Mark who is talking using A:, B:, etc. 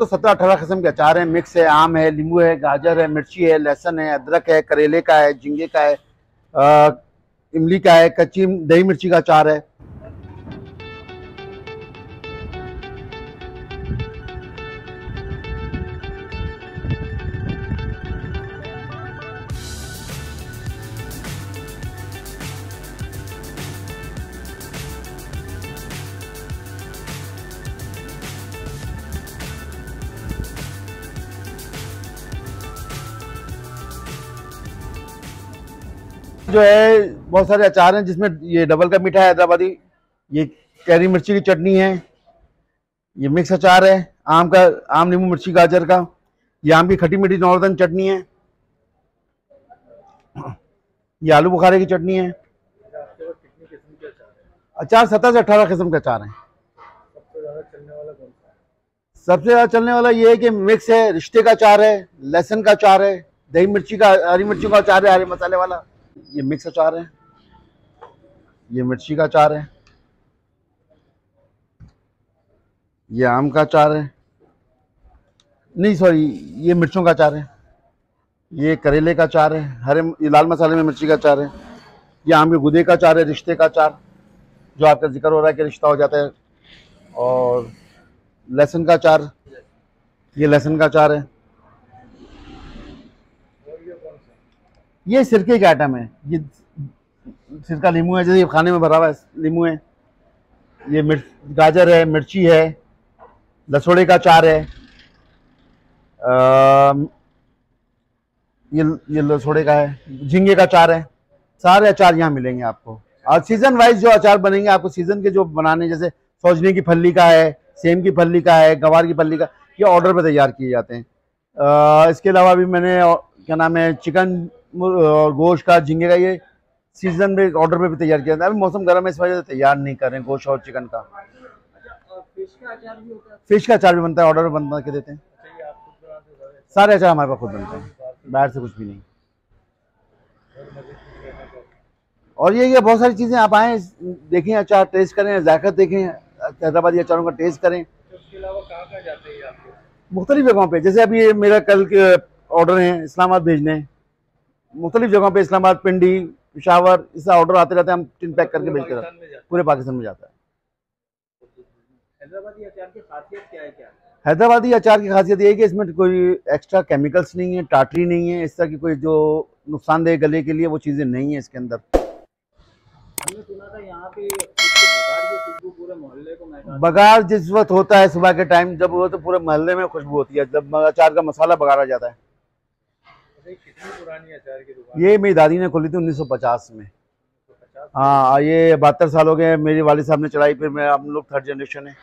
A: तो सत्रह अठारह किस्म के अचार हैं। मिक्स है आम है नींबू है गाजर है मिर्ची है लहसुन है अदरक है करेले का है झींगे का है आ, इमली का है कच्ची दही मिर्ची का अचार है। जो है, बहुत सारे अचार हैं जिसमें ये डबल का मीठा हैदराबादी। ये कैरी मिर्ची की चटनी है, ये मिक्स अचार है, आम का, आम नींबू मिर्ची, गाजर का, ये आम की खट्टी मीठी नॉर्दर्न चटनी है, ये आलू बुखारे की चटनी है। अचार सत्रह से अठारह किस्म के अचार हैं। सबसे ज़्यादा चलने वाला ये है कि मिक्स है, रिश्ते का अचार है, लहसुन का अचार है, दही मिर्ची का, हरी मिर्ची का अचार है, हरे मसाले वाला। ये मिक्स अचार है। ये मिर्ची का अचार है। ये आम का अचार है। नहीं सॉरी ये मिर्चों का अचार है। ये करेले का अचार है। हरे, ये लाल मसाले में मिर्ची का अचार है। ये आम के गुदे का अचार है, रिश्ते का अचार जो आपका ज़िक्र हो रहा है कि रिश्ता हो जाता है। और लहसुन का अचार ये लहसुन का अचार है। ये सिरके का आइटम है। ये सिरका नींबू है जैसे खाने में भरा हुआ है नींबू है। ये मिर्च गाजर है मिर्ची है लसोड़े का चार है। आ, ये ये लसोड़े का है झींगे का चार है। सारे अचार यहाँ मिलेंगे आपको। और सीज़न वाइज जो अचार बनेंगे आपको सीज़न के जो बनाने जैसे सौजने की फल्ली का है सेम की फल्ली का है गवार की फल्ली का ये ऑर्डर पे तैयार किए जाते हैं। आ, इसके अलावा भी मैंने क्या नाम है चिकन और गोश्त का झींगे का ये सीज़न में ऑर्डर पे भी तैयार किया था अभी मौसम गर्म है, इस वजह से तैयार नहीं कर रहे हैं गोश्त और चिकन का। फ़िश का अचार भी बनता है ऑर्डर बना के देते हैं। सारे अचार हमारे पास खुद बनते हैं। बाहर से कुछ भी नहीं। और ये ये बहुत सारी चीज़ें आप आए, देखें अचार टेस्ट करें, जायका देखें, हैदराबादी अचारों का टेस्ट करें। मुख्तलिफ़ जगहों पे, जैसे अभी मेरा कल के ऑर्डर हैं, इस्लामाबाद भेजने। मुख्तलिफ़ जगहों पे इस्लामाबाद पिंडी पिशावर इससे ऑर्डर आते रहते हैं हम टिन पैक करके भेजते रहते हैं। पूरे पाकिस्तान में जाता है।
B: हैदराबादी अचार की खासियत है
A: ये है कि इसमें कोई एक्स्ट्रा केमिकल्स नहीं है टाटरी नहीं है इस तरह की कोई जो नुकसानदेह गले के लिए वो चीज़ें नहीं है इसके अंदर।
B: हमने सुना था यहाँ पे पूरे
A: बघार जिस वक्त होता है सुबह के टाइम जब वो तो पूरे मोहल्ले में खुशबू होती है जब अचार का मसाला बघारा जाता है।
B: कितनी पुरानी अचार की दुकान
A: ये मेरी दादी ने खोली थी 1950 में। हाँ ये बहत्तर साल हो गए मेरे वाले साहब ने चलाई फिर मैं हम लोग थर्ड जनरेशन है।